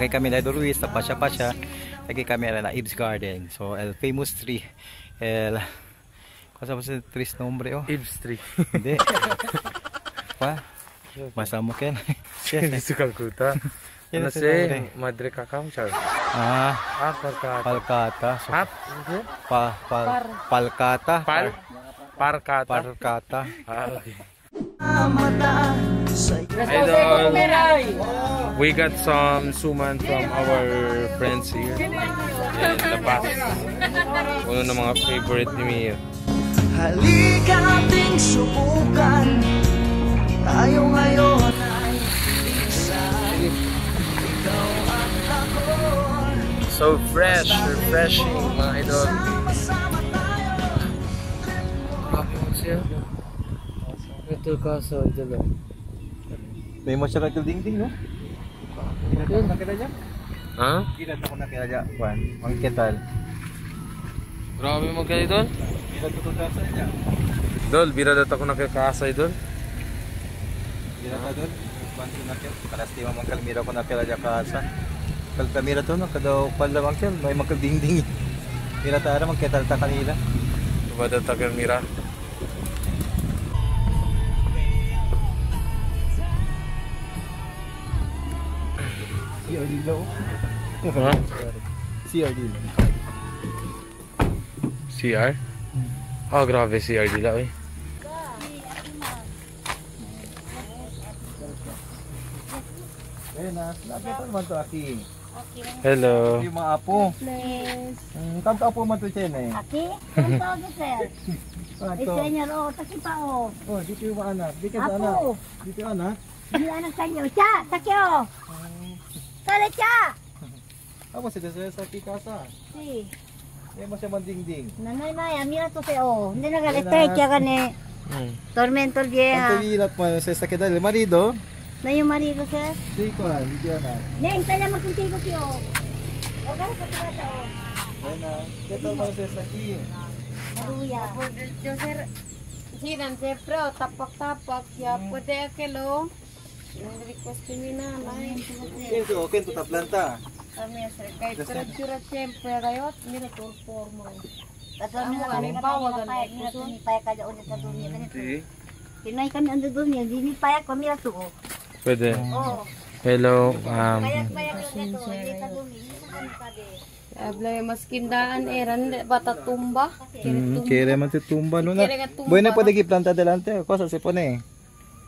lagay kami na Ruiz, na pasya-pasya. Lagay kami na Ibs Garden. So, el famous tree. El... Kung sa trees nombre oh. Ibs 3. Hindi. Pa? Masama ken. Hindi sukal kuta. Ano si. Madre Kakao siya? Ah, Ah, Parkata. palkata. So, Hap? pa, pal, palkata. Pal? Parkata. Palkata. Ah, okay. mata Sa Idol, we got some suman from our friends here. Yan, lapas. Uno ng mga favorite ni Mio. Halika ating subukan Tayo ngayon ay So fresh, refreshing mga idol. Mo siya. Ito ka sa idol. May mo siya kagil ding ding no? Kita ko nakita niya? Ha? Kita ko nakita niya. Juan, ang ketal. Grabe mo kayo idol. Kita ko sa niya. Dol, bira data ko nakakasa idol. Kita ka doon. Juan ko nakita. Kalas di mamang kalmira ko nakita niya kasa. Kal kamera to no kada pala mang kel may magkading ding. Mira ta ara magketal ta kanila. Diba data ka mira? already know. Huh? CRD. CR? Hmm. hmm ah, oh, grabe CRD lang eh. Hello. Yung mga apo. Please. Mm, kanto apo man to siya na eh. Aki? Kanto ako sir. Kanto. Oh, dito yung anak. Dito anak. Dito anak. Dito anak sa inyo. Siya. Oh. Toilet ka! Ako si Desiree sa kikasa. Si. Eh, mo siya mandingding. Nanay na, amira to siya. Oh, hindi nagaletray kaya ka ni. Tormentor vieja. Ang tuwilat mo sa esta kedal, marido. Na yung marido siya? Si ko, hindi na. Neng, tala magkunti ko siya. O, gano'n sa tuwa siya. Bueno, ¿qué tal para ustedes aquí? Maruya. Yo ser, sí, dan ser pro, tapak-tapak, ya puede que lo... request kami na lain. Kento, kento ta. Kami kami bata tumba. Mm, kere man tumba no na. Buena pwede planta delante.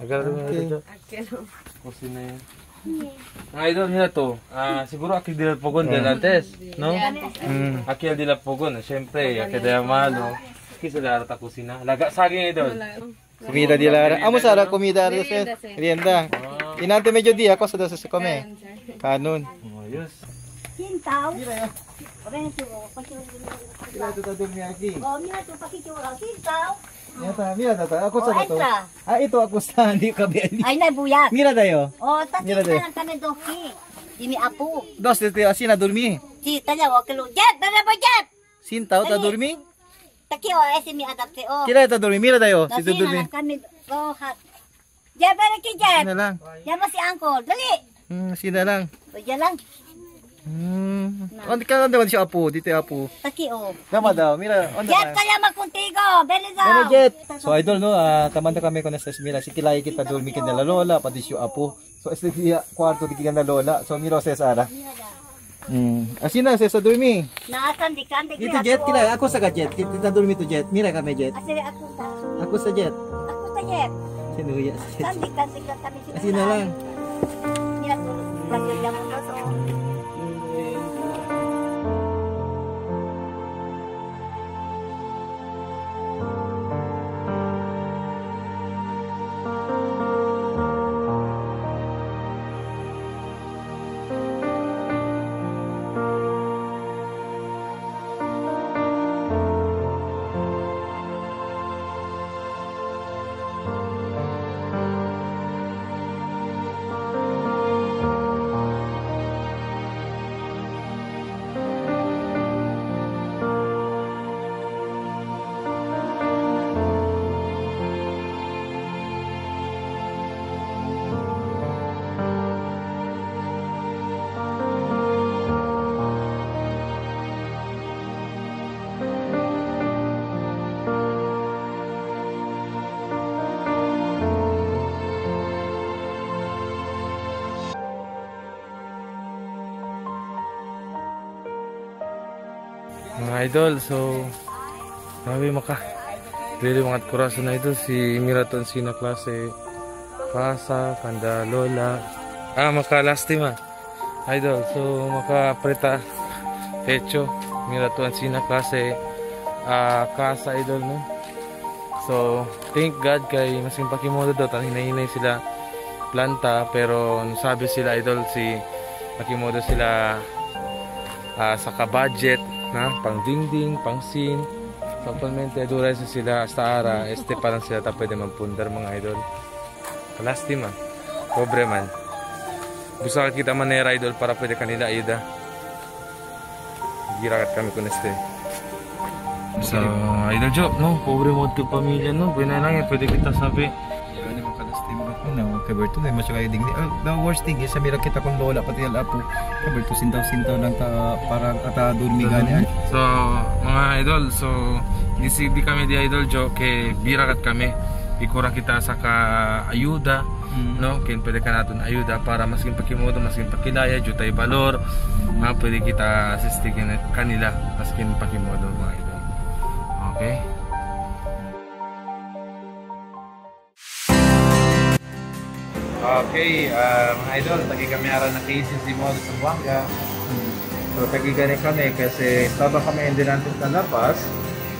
Agak okay. Kusina yun. Ang idol nila to, ah, Akil de la Pogon hmm. de Lantes. Hmm. Akil de la Pogon, siyempre, Akil de Amalo. Kisa kusina. Comida di lara. Amo sa ara comida res. Rienda. Oh. Inante medyo di ako sa dasa sa kome. Kanon. Ayos. Kintaw. Ora na tu, pakicura. Ora tu ta. Oh, mira tu. Kintaw. Yata, mira tata. Ako sa Oh, to. entra. Ah, ito ako sa hindi ka bi. Ay, na buyat. Mira tayo. Oh, tati Mira na lang kami doki. Ini apu. Dos así na dormi. Si tanya wa kilo. Jet, dala ba jet? Sintaw ta dormi. Taki o, ese mi adapte o. Kila ta dormi. Mira tayo. Si tu lang kami. Oh, hat. Jet, bala ki jet. Sina lang. Yan mo si uncle. Dali. Hmm, sina lang. O, yan lang. Hmm. Ano ka naman siya apo, dito apo. Taki o. Tama daw, mira, Jet, ka? kaya magkuntigo. Beli daw. Ano jet? So idol no, ah taman na kami ko na sa Esmila. Si kilay kita dormi kin na lola, siya apo. So este dia kwarto di na lola. So miro sa Sara. Hmm. Asina sa sa dormi. Naasan di kan. Dito jet kilay ako sa jet. Kita dormi to jet. Mira kami jet. Asili ako ta. Ako sa jet. Ako ta jet. Sino ya sa? Kan di kan di kan kami sila. Asina lang. Mira to. Idol. So, grabe maka. Dili mga kuraso na ito si Miraton Sina klase Kasa, Kanda, Lola. Ah, maka lastima. Idol, so maka preta Pecho, Miraton Sina klase ah, Kasa idol no. So, thank God kay masing pakimodo daw tan hinay sila planta pero sabi sila idol si pakimodo sila ah, saka budget na pang dingding, pang sin. So actualmente dura sa sila hasta ara este parang sila ta pwede magpundar mga idol. Lastima. Pobre man. Gusto ka kita manera idol para pwede kanila ayuda. Girakat kami kun este. So, idol Jo, no, pobre mo to pamilya no. Pwede na lang yan, pwede kita sabi. Ko na kay Berto na masya kayo ding uh, the worst thing is sa mira kita kung lola pati al apo kay Berto sintaw sintaw lang ta para ata dulmi gani So, mga idol, so di, si- di kami di idol Jo, kay birakat kami. Ikura kita sa ka ayuda, Mm. no? Kaya pwede ka natin ayuda para masking pakimodo, masking pakilaya, jutay balor, mga pwede kita asistigin kanila, masking pakimodo mga idol. Okay? Okay, uh, mga idol, tagi kami araw na cases di mo sa Buanga. So, tagi gani kami kasi estaba kami in dinantes na lapas.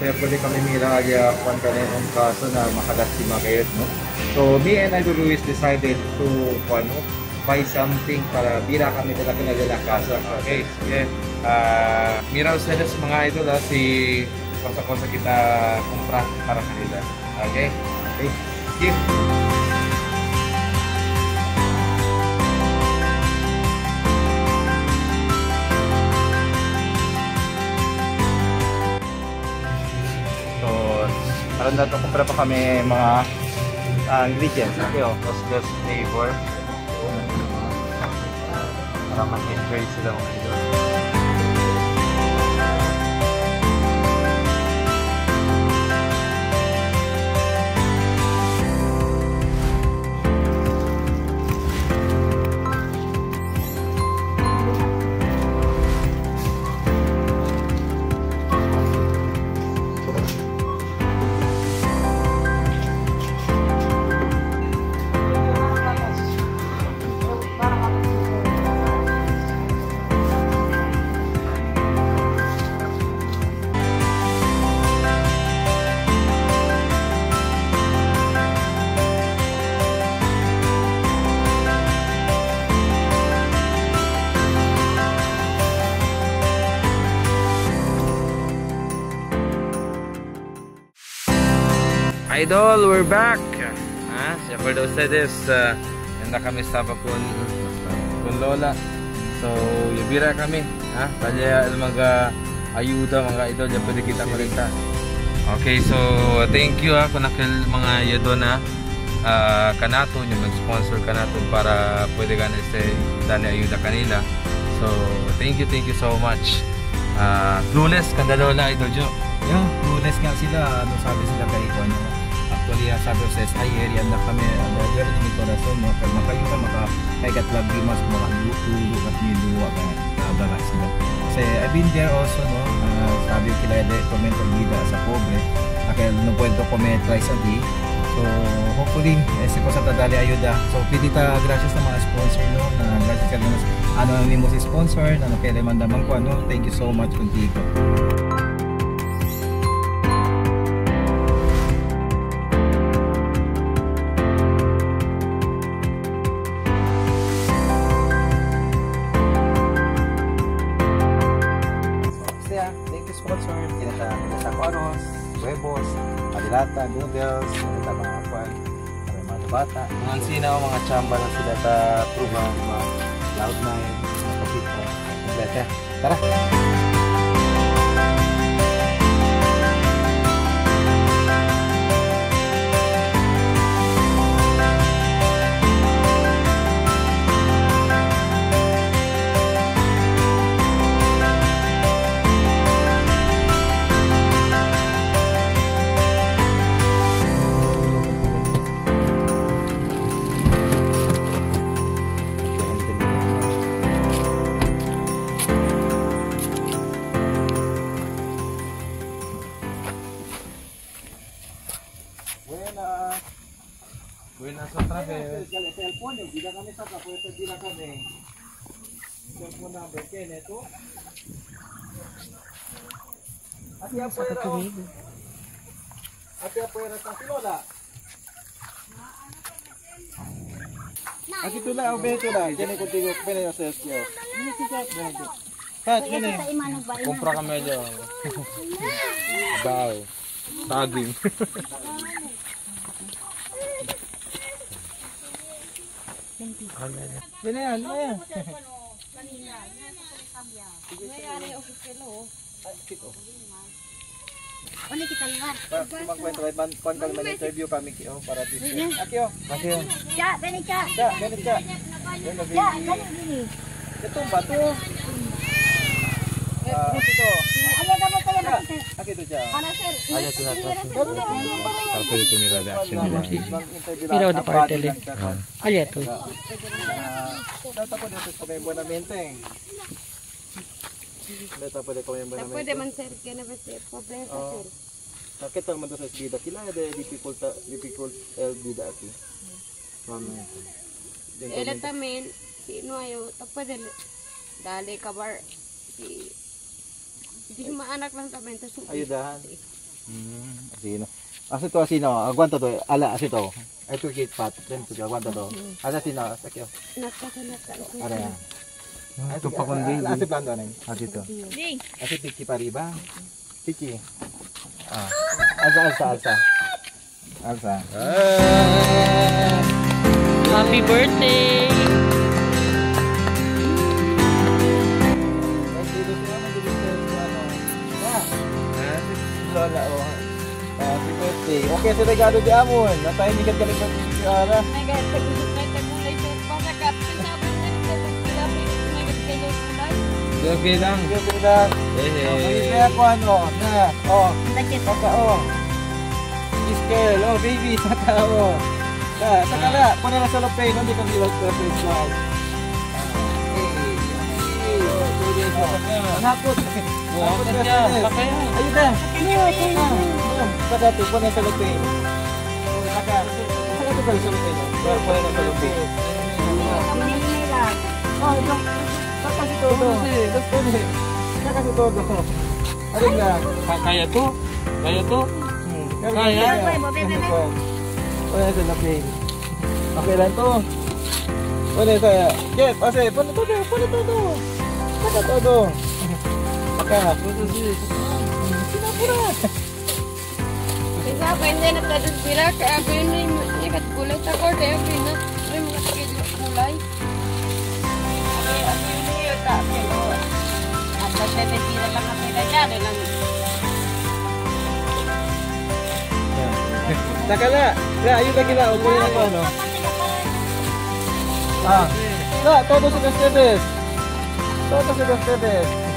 Kaya pwede kami mira kaya kung kami ang kaso na makalastima kayo, no? So, me and Idol Luis decided to, ano, buy something para bira kami talaga pinagala kasa. Okay, sige. Uh, mira ustedes mga idol, ha, si kosa-kosa kita kumpra para kanila. Okay? Okay. Sige. so karon dato kumpara pa kami mga ah, ingredients okay oh Cosgos flavor. Para mag-enjoy sila mga idol. Idol, we're back! Siya for those ustedes, uh, yanda kami staba kun, kun Lola. So, yubira kami. Ha? Kaya mga ayuda, mga idol, yan pwede kita kolekta. Okay, so thank you ha kung nakil mga yado na uh, kanato, yung mag-sponsor kanato para pwede ka na dani ayuda kanila. So, thank you, thank you so much. Uh, clueless, kanda Lola, idol Jo. Yeah, clueless nga sila. Ano sabi sila kay ko, ko sa SI area na kami, ano, very din ito rason, no, kaya makayo ka, maka, kay lagi mas mga luto at niluwa ka, naabala sila. Kasi I've been there also, no, ah, sabi kila, de, comment ang gida sa pobre, Ah, kaya no puedo comer twice a day. So, hopefully, eh, si ko sa Tadali Ayuda. So, pili ta, gracias sa mga sponsor, no, na gracias ka naman, ano, ni mo si sponsor, ano, kaya mandamang ko, ano, thank you so much contigo. Bata. Mga sina o mga chamba na sila ta Truma, mga Cloud9, mga kapito. Kompleto. Tara! Buenas otra vez. Ate Pat 20. Ano na yan? Yan na yan. Ayan. Ano kita lihat? Kumakwento kay Ban Pan kang interview pa Miki oh para tito. Akyo. Akyo. Ya, balik ka. Ya, balik ka. Ya, balik ni. Ito ba to? Eh, ito. Mira pa tele. Ay ito. Pwede man sir, kaya problema ada difficult difficult ayo tapad kabar si di maanak lang tamin, tapos Ayudahan. Hmm, sino? Asito asino, aguanta to. Ala asito. Ito kit pat, then to aguanta to. Asa sino? Sakyo. nakakanaka. Ara yan. Ito pa kundi. Asa blando na. Asito. Ding. Asa tiki pariba. Tiki. Ah. Alsa alsa alsa. Alsa. Happy birthday! Okay, sa regalo di amon. Natay nikat kami sa ara. Nagay, tagusok na tagulay sir, pasakap, sinabi na nito, pagkilapin, nagay kayo. Okay lang. Sige, sige. Eh, Okay, kaya ko ano. Na. Oh. Saka oh. Miss Girl, oh baby, saka oh. Sa, saka na, puna na sa lopay, hindi kang iwas sa face Nakakot. Nakakot niya. Ayo Ayun na. Kada ito, pa na sa lupi. Kada ito pa sa lupi. Kada pa na sa lupi. tuh. Oh, ito. Saka si Todo. Saka si Todo. Ayun na. Kaya tuh. Kaya to? Kaya. Kaya sa Ayo Okay lang to. tuh. kaya? Jeff, ase, paano to? tuh, to? tuh to? Dekat todo. Dekat. Singapura. Bisa pende na tadun sila kaya pende ikat ini, ini, de pende rin mga tigil ini, ini, abi ini yata ini at basta na sila lang kami na yan lang. Takala, la, ayun na kila, apa no? Ah, la, todos ustedes. 私学生です。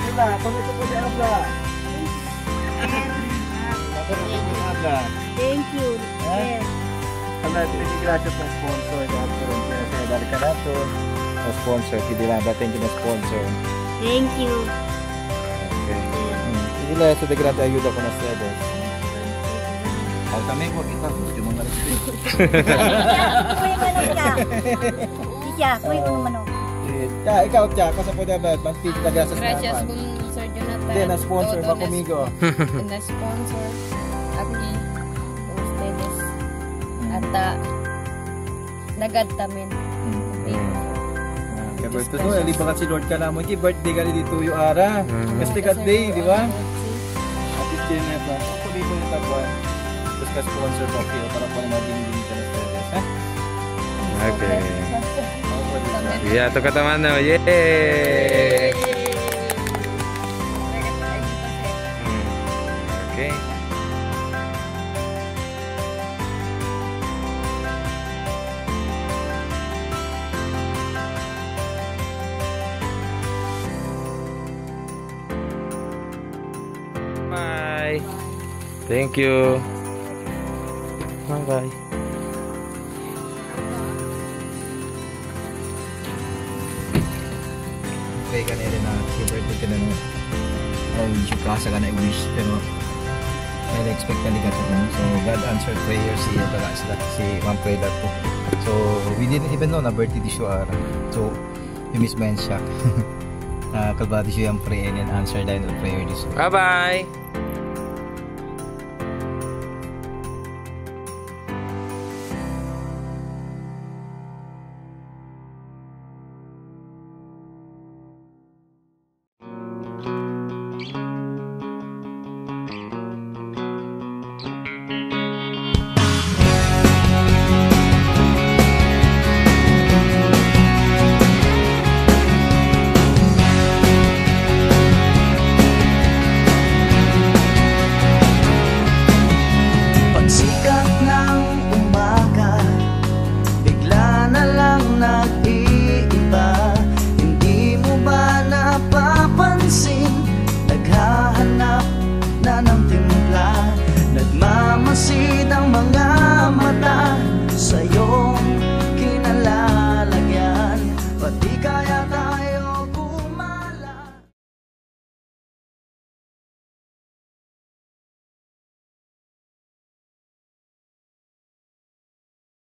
Kita, kami kemudian apa? Na po Abla. Thank you. Eh? Yes. Ala, hindi gracias sa sponsor. Dahil rin kaya sa dali ka na to. Sa sponsor, hindi lang. Thank you na sponsor. Thank you. Okay. Hmm. Sige lang, sa degrante ayuda ko na sa Edes. Ang kami ko, kita ko. Yung mga Kuya manok ka. Siya, kuya ko manok. Ya, ikaw, Tja, kasi po dapat, mag-feed ka sa Gracias kung Sir Jonathan. Hindi, na-sponsor ba na- kumigo? Na-sponsor. aquí con ustedes ata nagad tamin. Kaya birthday to, ali baka si Lord ka na mo. birthday ka dito yung ara. Hmm. Kasi birthday, di ba? At least yun na ito. Ako dito yung tabuan. Tapos ka sponsor pa kayo para pala maging ka na pwede. Okay. Iya, tuh kata mana? Yeay. Hmm. Okay. Thank you. Bye-bye. Pray ka nila na si birthday ka na no. Oh, you klasa ka na i-wish pero may expect ka nila to So God answered prayer si Dala sila si Ma'am Preda po. So we didn't even know na birthday di siya ara. So we miss man siya. Na kalbado siya yung pray and answer dahil ng prayer this. Bye-bye. Sì,